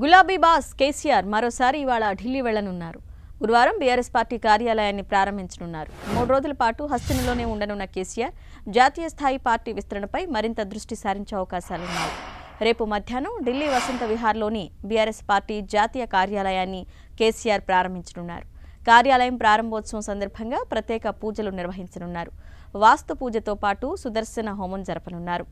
గులాబీ బాస్ కేసీఆర్ మరోసారి ఇవాళ ఢిల్లీ వెళ్ళనున్నారు గురువారం బీఆర్ఎస్ పార్టీ కార్యాలయాన్ని ప్రారంభించనున్నారు. మూడు రోజుల పాటు హస్తినలోనే ఉండనున్న కేసీఆర్ జాతీయ స్థాయి పార్టీ విస్తరణపై మరింత దృష్టి సారించే అవకాశాలున్నాయి. రేపు మధ్యాహ్నం ఢిల్లీ వసంత విహార్లోని బీఆర్ఎస్ పార్టీ జాతీయ కార్యాలయాన్ని కేసీఆర్ ప్రారంభించనున్నారు. కార్యాలయం ప్రారంభోత్సవం సందర్భంగా ప్రత్యేక పూజలు నిర్వహించనున్నారు. వాస్తు పూజతో పాటు సుదర్శన హోమం జరపనున్నారు.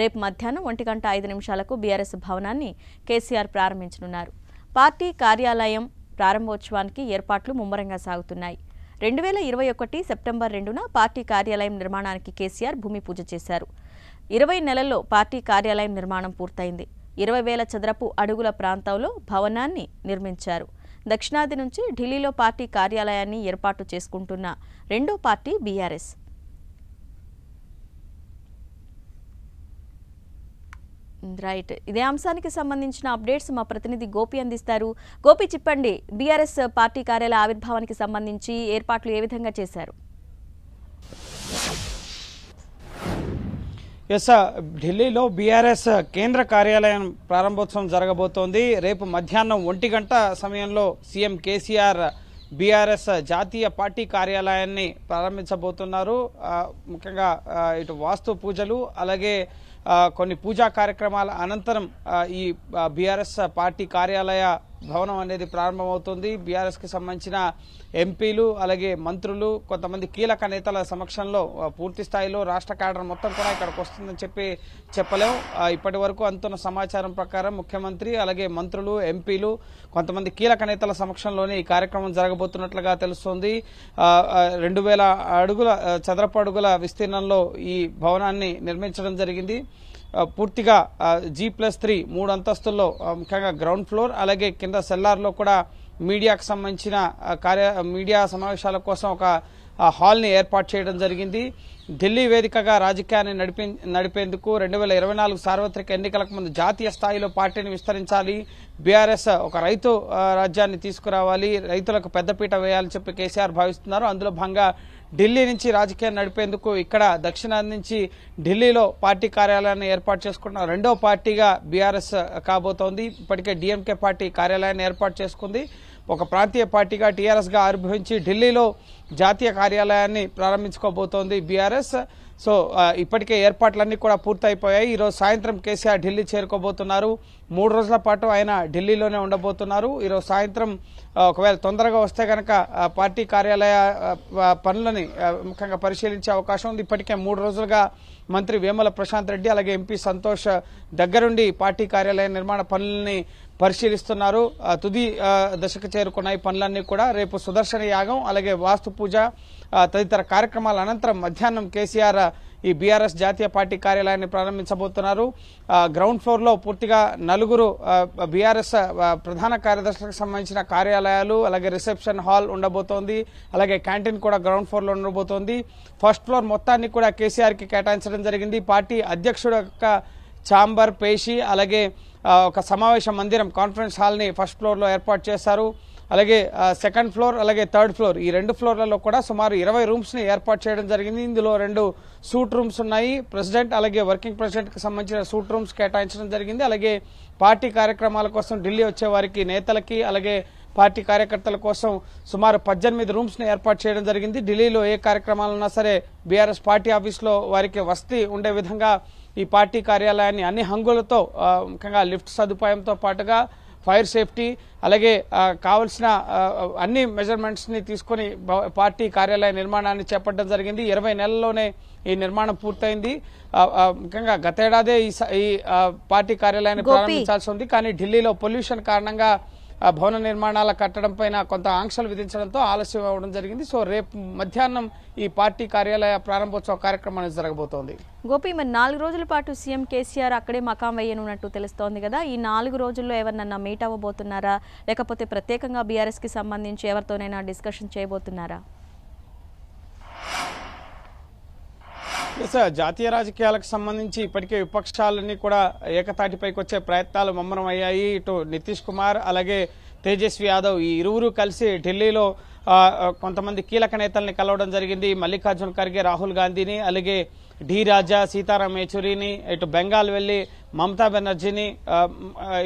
రేపు మధ్యాహ్నం ఒంటి గంట ఐదు నిమిషాలకు బీఆర్ఎస్ భవనాన్ని కేసీఆర్ ప్రారంభించనున్నారు. పార్టీ కార్యాలయం ప్రారంభోత్సవానికి ఏర్పాట్లు ముమ్మరంగా సాగుతున్నాయి. రెండు వేల ఇరవై ఒకటి సెప్టెంబర్ రెండున పార్టీ కార్యాలయం నిర్మాణానికి కేసీఆర్ భూమి పూజ చేశారు. ఇరవై నెలల్లో పార్టీ కార్యాలయం నిర్మాణం పూర్తయింది. ఇరవై వేల చదరపు అడుగుల ప్రాంతంలో భవనాన్ని నిర్మించారు. దక్షిణాది నుంచి ఢిల్లీలో పార్టీ కార్యాలయాన్ని ఏర్పాటు చేసుకుంటున్న రెండో పార్టీ బీఆర్ఎస్. రైట్ ఇదే అంశానికి సంబంధించిన అప్డేట్స్ మా ప్రతినిధి గోపి అందిస్తారు. గోపి చెప్పండి బీఆర్ఎస్ పార్టీ కార్యాలయ ఆవిర్భావానికి సంబంధించి ఏర్పాట్లు ఏ విధంగా చేశారు? ఎస్ ఢిల్లీలో బీఆర్ఎస్ కేంద్ర కార్యాలయం ప్రారంభోత్సవం జరగబోతోంది. రేపు మధ్యాహ్నం ఒంటి గంట సమయంలో సీఎం కేసీఆర్ బీఆర్ఎస్ జాతీయ పార్టీ కార్యాలయాన్ని ప్రారంభించబోతున్నారు. ముఖ్యంగా ఇటు వాస్తు పూజలు అలాగే కొన్ని పూజా కార్యక్రమాల అనంతరం ఆ, ఈ బీఆర్ఎస్ పార్టీ కార్యాలయ భవనం అనేది ప్రారంభమవుతుంది. బీఆర్ఎస్కి సంబంధించిన ఎంపీలు అలాగే మంత్రులు కొంతమంది కీలక నేతల సమక్షంలో పూర్తి స్థాయిలో రాష్ట్ర క్యాడర్ మొత్తం కూడా ఇక్కడికి వస్తుందని చెప్పి చెప్పలేం. ఇప్పటి వరకు అందుతున్న సమాచారం ప్రకారం ముఖ్యమంత్రి అలాగే మంత్రులు ఎంపీలు కొంతమంది కీలక నేతల సమక్షంలోనే ఈ కార్యక్రమం జరగబోతున్నట్లుగా తెలుస్తోంది. రెండు వేల అడుగుల చదరపు అడుగుల విస్తీర్ణంలో ఈ భవనాన్ని నిర్మించడం జరిగింది. పూర్తిగా జీ ప్లస్ త్రీ మూడు అంతస్తుల్లో ముఖ్యంగా గ్రౌండ్ ఫ్లోర్ అలాగే కింద సెల్లార్లో కూడా మీడియాకు సంబంధించిన కార్య మీడియా సమావేశాల కోసం ఒక హాల్ని ఏర్పాటు చేయడం జరిగింది. ఢిల్లీ వేదికగా రాజకీయాన్ని నడిపి నడిపేందుకు రెండు వేల ఇరవై నాలుగు సార్వత్రిక ఎన్నికలకు ముందు జాతీయ స్థాయిలో పార్టీని విస్తరించాలి. బీఆర్ఎస్ ఒక రైతు రాజ్యాన్ని తీసుకురావాలి. రైతులకు పెద్దపీట వేయాలని చెప్పి కేసీఆర్ భావిస్తున్నారు. అందులో భాగంగా ఢిల్లీ నుంచి రాజకీయాన్ని నడిపేందుకు ఇక్కడ దక్షిణాది నుంచి ఢిల్లీలో పార్టీ కార్యాలయాన్ని ఏర్పాటు చేసుకున్న రెండో పార్టీగా బీఆర్ఎస్ కాబోతోంది. ఇప్పటికే డిఎంకే పార్టీ కార్యాలయాన్ని ఏర్పాటు చేసుకుంది. ఒక ప్రాంతీయ పార్టీగా టీఆర్ఎస్గా ఆవిర్భవించి ఢిల్లీలో జాతీయ కార్యాలయాన్ని ప్రారంభించుకోబోతోంది బీఆర్ఎస్. సో ఇప్పటికే ఏర్పాట్లన్నీ కూడా పూర్తయిపోయాయి. ఈరోజు సాయంత్రం కేసీఆర్ ఢిల్లీ చేరుకోబోతున్నారు. మూడు రోజుల పాటు ఆయన ఢిల్లీలోనే ఉండబోతున్నారు. ఈరోజు సాయంత్రం ఒకవేళ తొందరగా వస్తే కనుక పార్టీ కార్యాలయ పనులని ముఖ్యంగా పరిశీలించే అవకాశం ఉంది. ఇప్పటికే మూడు రోజులుగా మంత్రి వేమల ప్రశాంత్ రెడ్డి అలాగే ఎంపీ సంతోష్ దగ్గరుండి పార్టీ కార్యాలయ నిర్మాణ పనులని పరిశీలిస్తున్నారు. తుది దశకు చేరుకున్నాయి పనులన్నీ కూడా రేపు సుదర్శన యాగం అలాగే వాస్తు పూజ తదితర కార్యక్రమాల అనంతరం మధ్యాహ్నం కేసీఆర్ ఈ బీఆర్ఎస్ జాతీయ పార్టీ కార్యాలయాన్ని ప్రారంభించబోతున్నారు. గ్రౌండ్ ఫ్లోర్లో పూర్తిగా నలుగురు బీఆర్ఎస్ ప్రధాన కార్యదర్శులకు సంబంధించిన కార్యాలయాలు అలాగే రిసెప్షన్ హాల్ ఉండబోతోంది అలాగే క్యాంటీన్ కూడా గ్రౌండ్ ఫ్లోర్లో ఉండబోతోంది. ఫస్ట్ ఫ్లోర్ మొత్తాన్ని కూడా కేసీఆర్కి కేటాయించడం జరిగింది. పార్టీ అధ్యక్షుడు యొక్క ఛాంబర్ పేషి అలాగే ఒక సమావేశ మందిరం కాన్ఫరెన్స్ హాల్ని ఫస్ట్ ఫ్లోర్లో ఏర్పాటు చేశారు. అలాగే సెకండ్ ఫ్లోర్ అలాగే థర్డ్ ఫ్లోర్ ఈ రెండు ఫ్లోర్లలో కూడా సుమారు ఇరవై రూమ్స్ని ఏర్పాటు చేయడం జరిగింది. ఇందులో రెండు సూట్ రూమ్స్ ఉన్నాయి. ప్రెసిడెంట్ అలాగే వర్కింగ్ ప్రెసిడెంట్కి సంబంధించిన సూట్ రూమ్స్ కేటాయించడం జరిగింది. అలాగే పార్టీ కార్యక్రమాల కోసం ఢిల్లీ వచ్చే వారికి నేతలకి అలాగే పార్టీ కార్యకర్తల కోసం సుమారు పద్దెనిమిది రూమ్స్ని ఏర్పాటు చేయడం జరిగింది. ఢిల్లీలో ఏ కార్యక్రమాలున్నా సరే బీఆర్ఎస్ పార్టీ ఆఫీస్లో వారికి వసతి ఉండే విధంగా ఈ పార్టీ కార్యాలయాన్ని అన్ని హంగులతో ముఖ్యంగా లిఫ్ట్ సదుపాయంతో పాటుగా ఫైర్ సేఫ్టీ అలాగే కావలసిన అన్ని మెజర్మెంట్స్ని తీసుకొని పార్టీ కార్యాలయ నిర్మాణాన్ని చేపట్టడం జరిగింది ఇరవై నెలల్లోనే ఈ నిర్మాణం పూర్తయింది ముఖ్యంగా గతేడాదే ఈ పార్టీ కార్యాలయాన్ని. ప్రారంభించాల్సి ఉంది కానీ ఢిల్లీలో పొల్యూషన్ కారణంగా భవన నిర్మాణాల కట్టడం పైన కొంత ఆంక్షలు విధించడంతో ఆలస్యం అవ్వడం జరిగింది. సో రేపు మధ్యాహ్నం ఈ పార్టీ కార్యాలయ ప్రారంభోత్సవ కార్యక్రమం అనేది జరగబోతోంది. గోపి మరి నాలుగు రోజుల పాటు సీఎం కేసీఆర్ అక్కడే మకాం వేయనున్నట్టు తెలుస్తోంది కదా. ఈ నాలుగు రోజుల్లో ఎవరినన్నా మీట్ అవ్వబోతున్నారా? లేకపోతే ప్రత్యేకంగా బీఆర్ఎస్కి సంబంధించి ఎవరితోనైనా డిస్కషన్ చేయబోతున్నారా? సార్ జాతీయ రాజకీయాలకు సంబంధించి ఇప్పటికే విపక్షాలన్నీ కూడా ఏకతాటిపైకి వచ్చే ప్రయత్నాలు ముమ్మరం అయ్యాయి. ఇటు నితీష్ కుమార్ అలాగే తేజస్వి యాదవ్ ఈ ఇరువురు కలిసి ఢిల్లీలో కొంతమంది కీలక నేతల్ని కలవడం జరిగింది. మల్లికార్జున్ ఖర్గే రాహుల్ గాంధీని అలాగే డి రాజా సీతారాం యేచూరిని ఇటు బెంగాల్ వెళ్ళి మమతా బెనర్జీని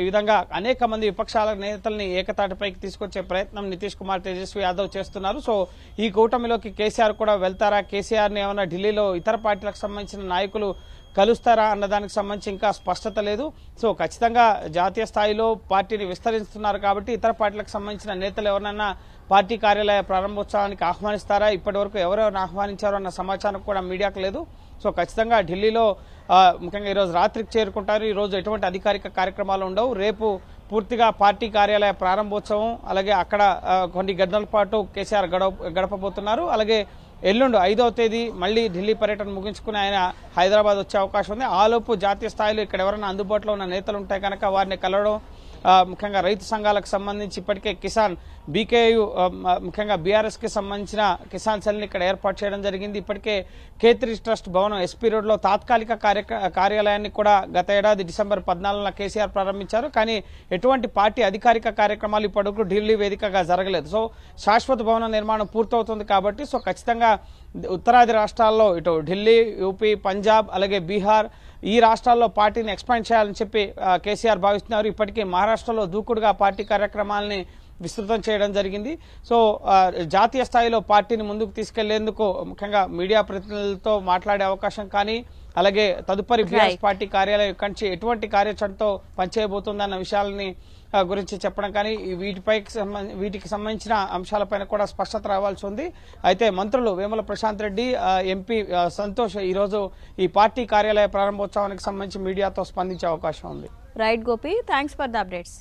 ఈ విధంగా అనేక మంది విపక్షాల నేతల్ని ఏకతాటిపైకి తీసుకొచ్చే ప్రయత్నం నితీష్ కుమార్ తేజస్వి యాదవ్ చేస్తున్నారు. సో ఈ కూటమిలోకి కేసీఆర్ కూడా వెళ్తారా? కేసీఆర్ని ఏమైనా ఢిల్లీలో ఇతర పార్టీలకు సంబంధించిన నాయకులు కలుస్తారా అన్న దానికి సంబంధించి ఇంకా స్పష్టత లేదు. సో ఖచ్చితంగా జాతీయ స్థాయిలో పార్టీని విస్తరిస్తున్నారు కాబట్టి ఇతర పార్టీలకు సంబంధించిన నేతలు ఎవరైనా పార్టీ కార్యాలయ ప్రారంభోత్సవానికి ఆహ్వానిస్తారా? ఇప్పటి వరకు ఎవరెవరిని ఆహ్వానించారో అన్న సమాచారం కూడా మీడియాకు లేదు. సో ఖచ్చితంగా ఢిల్లీలో ముఖ్యంగా ఈరోజు రాత్రికి చేరుకుంటారు. ఈరోజు ఎటువంటి అధికారిక కార్యక్రమాలు ఉండవు. రేపు పూర్తిగా పార్టీ కార్యాలయ ప్రారంభోత్సవం అలాగే అక్కడ కొన్ని గంటల పాటు కేసీఆర్ గడప గడపబోతున్నారు. అలాగే ఎల్లుండి ఐదవ తేదీ మళ్ళీ ఢిల్లీ పర్యటన ముగించుకుని ఆయన హైదరాబాద్ వచ్చే అవకాశం ఉంది. ఆలోపు జాతీయ స్థాయిలో ఇక్కడ ఎవరైనా అందుబాటులో ఉన్న నేతలు ఉంటే కనుక వారిని కలవడం ముఖ్యంగా రైతు సంఘాలకు సంబంధించి ఇప్పటికే కిసాన్ బీకేయు ముఖ్యంగా బీఆర్ఎస్కి సంబంధించిన కిసాన్ సెల్ని ఇక్కడ ఏర్పాటు చేయడం జరిగింది. ఇప్పటికే కేత్రి ట్రస్ట్ భవనం ఎస్పీ రోడ్లో తాత్కాలిక కార్యాలయాన్ని కూడా గత ఏడాది డిసెంబర్ పద్నాలుగున కేసీఆర్ ప్రారంభించారు. కానీ ఎటువంటి పార్టీ అధికారిక కార్యక్రమాలు ఇప్పటివరకు ఢిల్లీ వేదికగా జరగలేదు. సో శాశ్వత భవన నిర్మాణం పూర్తవుతుంది కాబట్టి సో ఖచ్చితంగా ఉత్తరాది రాష్ట్రాల్లో ఇటు ఢిల్లీ యూపీ పంజాబ్ అలాగే బీహార్ ఈ రాష్ట్రాల్లో పార్టీని ఎక్స్పాండ్ చేయాలని చెప్పి కేసీఆర్ భావిస్తున్నారు. ఇప్పటికే మహారాష్ట్రలో దూకుడుగా పార్టీ కార్యక్రమాలని విస్తృతం చేయడం జరిగింది. సో జాతీయ స్థాయిలో పార్టీని ముందుకు తీసుకెళ్ళేందుకు ముఖ్యంగా మీడియా ప్రతినిధులతో మాట్లాడే అవకాశం కానీ అలాగే తదుపరి బీఆర్ఎస్ పార్టీ కార్యాలయం నుంచి ఎటువంటి కార్యాచరణతో పనిచేయబోతుందన్న విషయాలని గురించి చెప్పడం కానీ వీటిపై వీటికి సంబంధించిన అంశాలపైన కూడా స్పష్టత రావాల్సి ఉంది. అయితే మంత్రులు వేముల ప్రశాంత్ రెడ్డి ఎంపీ సంతోష్ ఈరోజు ఈ పార్టీ కార్యాలయ ప్రారంభోత్సవానికి సంబంధించి మీడియాతో స్పందించే అవకాశం ఉంది. Right Gopi thanks for the updates